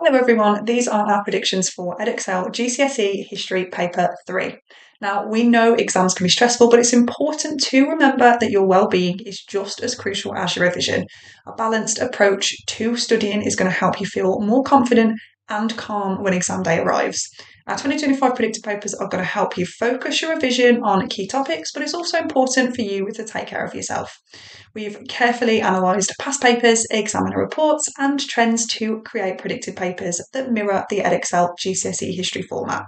Hello everyone, these are our predictions for Edexcel GCSE History Paper 3. Now, we know exams can be stressful, but it's important to remember that your well-being is just as crucial as your revision. A balanced approach to studying is going to help you feel more confident and calm when exam day arrives. Our 2025 predicted papers are going to help you focus your revision on key topics, but it's also important for you to take care of yourself. We've carefully analysed past papers, examiner reports, and trends to create predicted papers that mirror the Edexcel GCSE history format.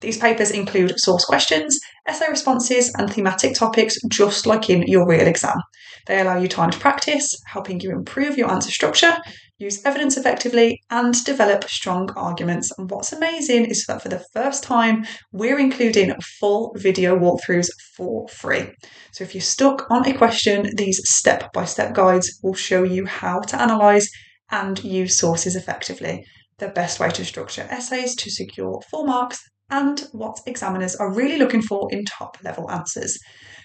These papers include source questions, essay responses, and thematic topics just like in your real exam. They allow you time to practice, helping you improve your answer structure, use evidence effectively, and develop strong arguments. And what's amazing is that for the first time, we're including full video walkthroughs for free. So if you're stuck on a question, these step by step guides will show you how to analyse and use sources effectively, the best way to structure essays to secure full marks, and what examiners are really looking for in top level answers.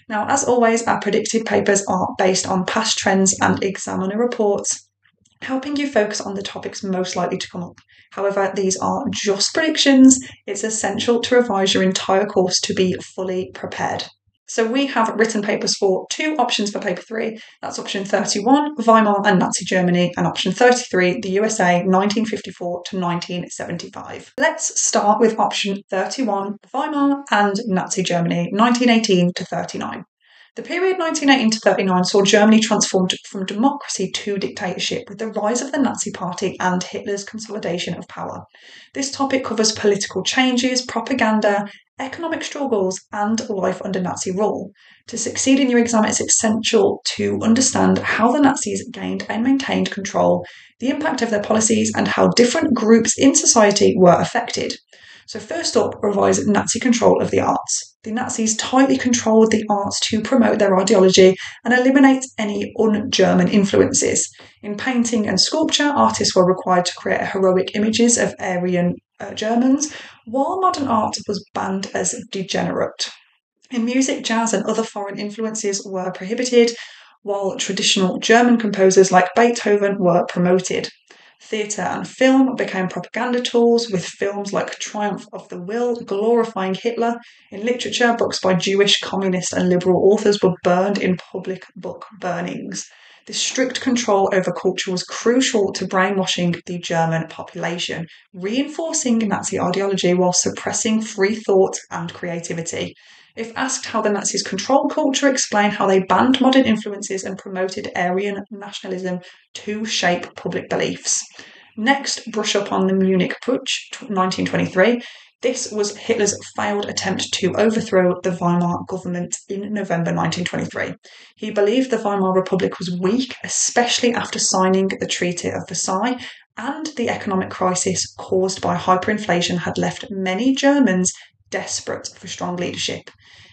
Now, as always, our predicted papers are based on past trends and examiner reports, helping you focus on the topics most likely to come up. However, these are just predictions. It's essential to revise your entire course to be fully prepared. So we have written papers for two options for paper three. That's option 31, Weimar and Nazi Germany, and option 33, the USA 1954 to 1975. Let's start with option 31, Weimar and Nazi Germany, 1918 to 39. The period 1918 to 39 saw Germany transformed from democracy to dictatorship with the rise of the Nazi Party and Hitler's consolidation of power. This topic covers political changes, propaganda, economic struggles, and life under Nazi rule. To succeed in your exam, it's essential to understand how the Nazis gained and maintained control, the impact of their policies, and how different groups in society were affected. So, first up, revise Nazi control of the arts. The Nazis tightly controlled the arts to promote their ideology and eliminate any un German influences. In painting and sculpture, artists were required to create heroic images of Aryan uh, Germans, while modern art was banned as degenerate. In music, jazz and other foreign influences were prohibited, while traditional German composers like Beethoven were promoted. Theatre and film became propaganda tools, with films like Triumph of the Will glorifying Hitler. In literature, books by Jewish, communist, and liberal authors were burned in public book burnings. This strict control over culture was crucial to brainwashing the German population, reinforcing Nazi ideology while suppressing free thought and creativity. If asked how the Nazis controlled culture, explain how they banned modern influences and promoted Aryan nationalism to shape public beliefs. Next, brush up on the Munich Putsch 1923. This was Hitler's failed attempt to overthrow the Weimar government in November 1923. He believed the Weimar Republic was weak, especially after signing the Treaty of Versailles, and the economic crisis caused by hyperinflation had left many Germans desperate for strong leadership.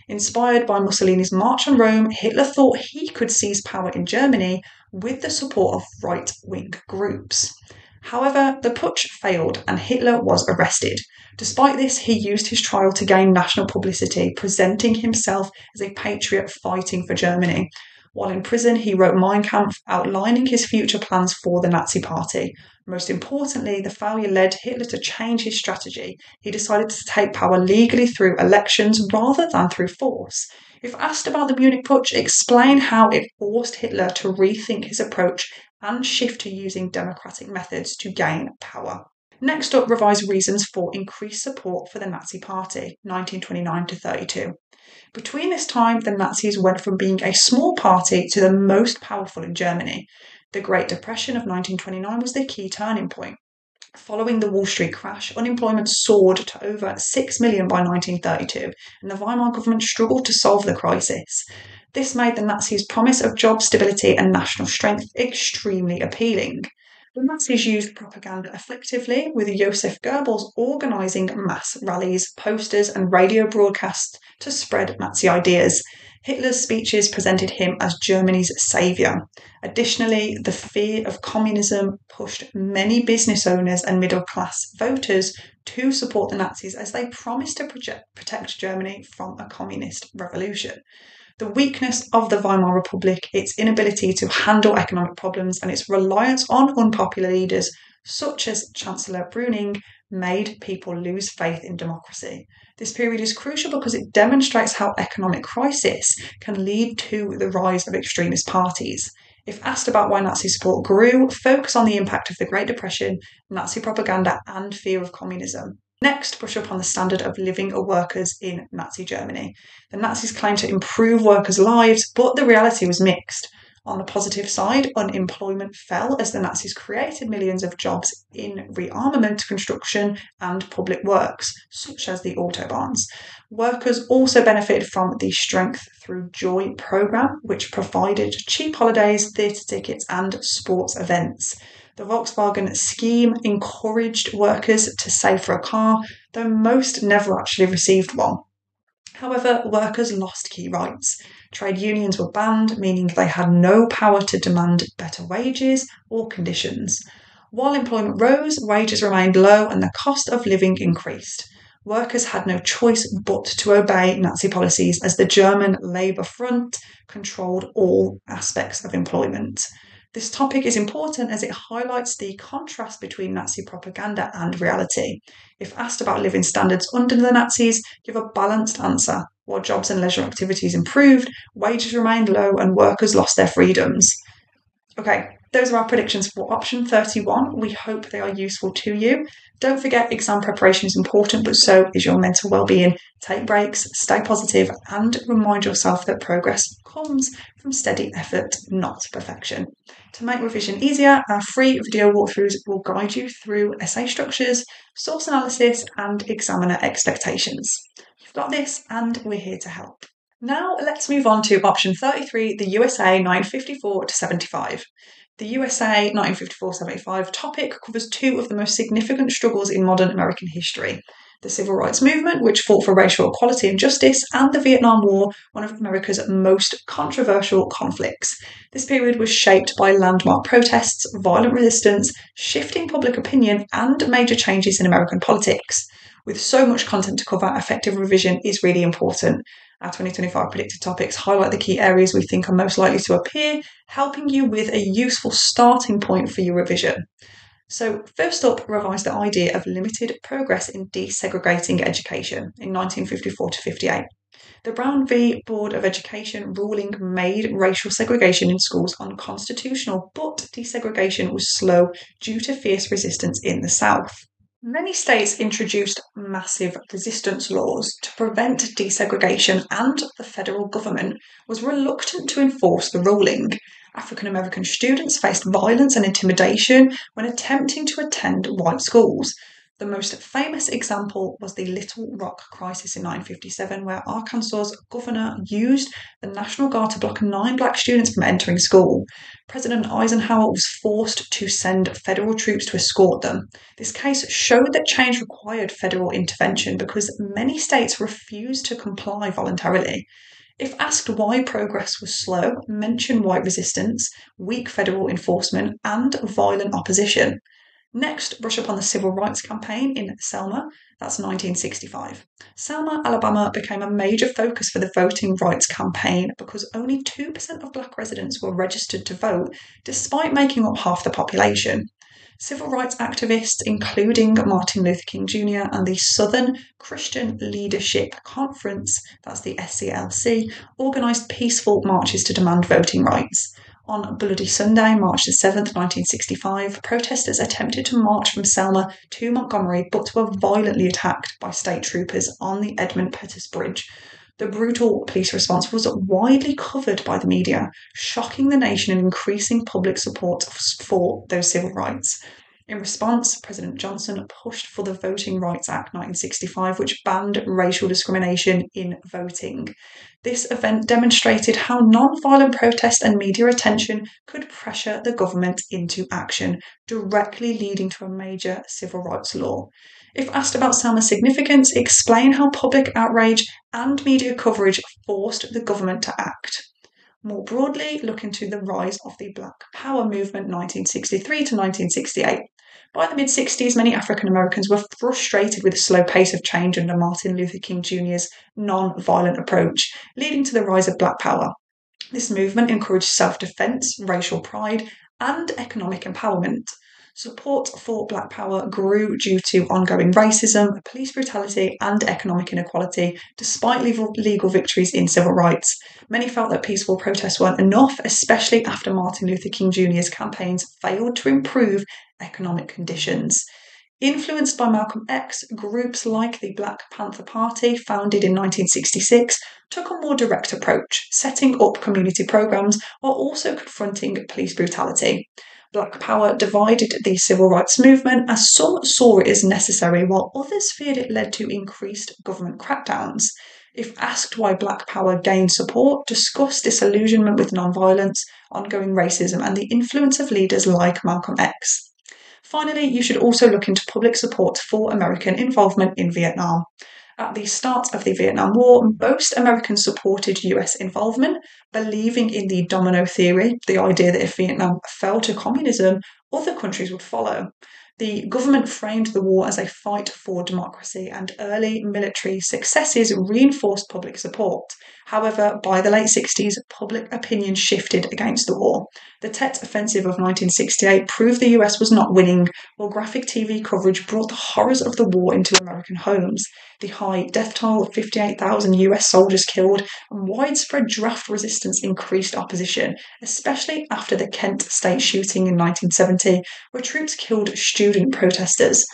Inspired by Mussolini's march on Rome, Hitler thought he could seize power in Germany with the support of right wing groups. However, the putsch failed and Hitler was arrested. Despite this, he used his trial to gain national publicity, presenting himself as a patriot fighting for Germany. While in prison, he wrote Mein Kampf, outlining his future plans for the Nazi Party. Most importantly, the failure led Hitler to change his strategy. He decided to take power legally through elections rather than through force. If asked about the Munich Putsch, explain how it forced Hitler to rethink his approach and shift to using democratic methods to gain power. Next up, revise reasons for increased support for the Nazi Party, 1929 to 32. Between this time, the Nazis went from being a small party to the most powerful in Germany. The Great Depression of 1929 was the key turning point. Following the Wall Street crash, unemployment soared to over 6 million by 1932, and the Weimar government struggled to solve the crisis. This made the Nazis' promise of job stability and national strength extremely appealing. The Nazis used propaganda effectively, with Josef Goebbels organising mass rallies, posters, and radio broadcasts to spread Nazi ideas. Hitler's speeches presented him as Germany's saviour. Additionally, the fear of communism pushed many business owners and middle class voters to support the Nazis as they promised to project, protect Germany from a communist revolution. The weakness of the Weimar Republic, its inability to handle economic problems, and its reliance on unpopular leaders such as Chancellor Brüning, made people lose faith in democracy. This period is crucial because it demonstrates how economic crisis can lead to the rise of extremist parties. If asked about why Nazi support grew, focus on the impact of the Great Depression, Nazi propaganda, and fear of communism. Next, brush up on the standard of living of workers in Nazi Germany. The Nazis claimed to improve workers' lives, but the reality was mixed. On the positive side, unemployment fell as the Nazis created millions of jobs in rearmament, construction, and public works, such as the autobahns. Workers also benefited from the Strength Through Joy programme, which provided cheap holidays, theatre tickets, and sports events. The Volkswagen scheme encouraged workers to save for a car, though most never actually received one. However, workers lost key rights. Trade unions were banned, meaning they had no power to demand better wages or conditions. While employment rose, wages remained low and the cost of living increased. Workers had no choice but to obey Nazi policies as the German Labour Front controlled all aspects of employment. This topic is important as it highlights the contrast between Nazi propaganda and reality. If asked about living standards under the Nazis, give a balanced answer. While jobs and leisure activities improved, wages remained low and workers lost their freedoms. Okay, those are our predictions for option 31. We hope they are useful to you. Don't forget, exam preparation is important, but so is your mental well-being. Take breaks, stay positive, and remind yourself that progress comes from steady effort, not perfection. To make revision easier, our free video walkthroughs will guide you through essay structures, source analysis, and examiner expectations. You've got this, and we're here to help. Now let's move on to option 33, the USA 954 to 75. The USA 1954-75 topic covers two of the most significant struggles in modern American history. The Civil Rights Movement, which fought for racial equality and justice, and the Vietnam War, one of America's most controversial conflicts. This period was shaped by landmark protests, violent resistance, shifting public opinion, and major changes in American politics. With so much content to cover, effective revision is really important. Our 2025 predicted topics highlight the key areas we think are most likely to appear, helping you with a useful starting point for your revision. So, first up, revise the idea of limited progress in desegregating education in 1954 to 58. The Brown v. Board of Education ruling made racial segregation in schools unconstitutional, but desegregation was slow due to fierce resistance in the South. Many states introduced massive resistance laws to prevent desegregation, and the federal government was reluctant to enforce the ruling. African American students faced violence and intimidation when attempting to attend white schools, the most famous example was the Little Rock crisis in 1957, where Arkansas's governor used the National Guard to block nine black students from entering school. President Eisenhower was forced to send federal troops to escort them. This case showed that change required federal intervention because many states refused to comply voluntarily. If asked why progress was slow, mention white resistance, weak federal enforcement, and violent opposition. Next, brush up on the civil rights campaign in Selma, that's 1965. Selma, Alabama became a major focus for the voting rights campaign because only 2% of black residents were registered to vote, despite making up half the population. Civil rights activists, including Martin Luther King Jr. and the Southern Christian Leadership Conference, that's the SCLC, organised peaceful marches to demand voting rights. On Bloody Sunday, March the 7th, 1965, protesters attempted to march from Selma to Montgomery but were violently attacked by state troopers on the Edmund Pettus Bridge. The brutal police response was widely covered by the media, shocking the nation and increasing public support for those civil rights. In response, President Johnson pushed for the Voting Rights Act 1965, which banned racial discrimination in voting. This event demonstrated how non violent protest and media attention could pressure the government into action, directly leading to a major civil rights law. If asked about Selma's significance, explain how public outrage and media coverage forced the government to act. More broadly, look into the rise of the Black Power movement 1963 to 1968. By the mid 60s, many African Americans were frustrated with the slow pace of change under Martin Luther King Jr.'s non violent approach, leading to the rise of Black Power. This movement encouraged self defense, racial pride, and economic empowerment. Support for Black Power grew due to ongoing racism, police brutality, and economic inequality, despite legal victories in civil rights. Many felt that peaceful protests weren't enough, especially after Martin Luther King Jr.'s campaigns failed to improve economic conditions. Influenced by Malcolm X, groups like the Black Panther Party, founded in 1966, took a more direct approach, setting up community programs while also confronting police brutality. Black Power divided the civil rights movement as some saw it as necessary, while others feared it led to increased government crackdowns. If asked why Black Power gained support, discuss disillusionment with nonviolence, ongoing racism, and the influence of leaders like Malcolm X. Finally, you should also look into public support for American involvement in Vietnam. At the start of the Vietnam War, most Americans supported US involvement, believing in the domino theory, the idea that if Vietnam fell to communism, other countries would follow. The government framed the war as a fight for democracy, and early military successes reinforced public support. However, by the late 60s, public opinion shifted against the war. The Tet Offensive of 1968 proved the US was not winning, while graphic TV coverage brought the horrors of the war into American homes. The high death toll of 58,000 US soldiers killed and widespread draft resistance increased opposition, especially after the Kent State shooting in 1970, where troops killed student protesters.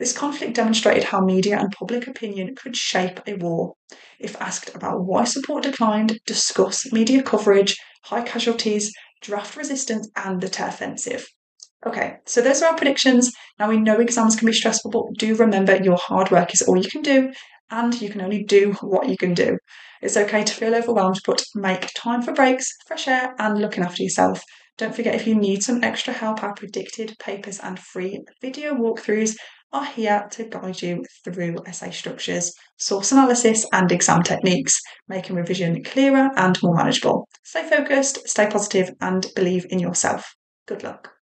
This conflict demonstrated how media and public opinion could shape a war. If asked about why support declined, discuss media coverage, high casualties, draft resistance, and the Tet Offensive. Okay, so those are our predictions. Now we know exams can be stressful, but do remember your hard work is all you can do, and you can only do what you can do. It's okay to feel overwhelmed, but make time for breaks, fresh air, and looking after yourself. Don't forget if you need some extra help, our predicted papers and free video walkthroughs are here to guide you through essay structures, source analysis, and exam techniques, making revision clearer and more manageable. Stay focused, stay positive, and believe in yourself. Good luck.